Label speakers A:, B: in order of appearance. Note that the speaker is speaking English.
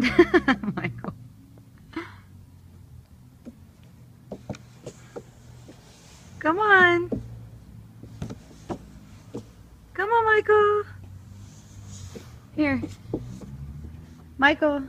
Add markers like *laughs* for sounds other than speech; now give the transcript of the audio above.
A: *laughs* Michael. Come on. Come on, Michael. Here. Michael.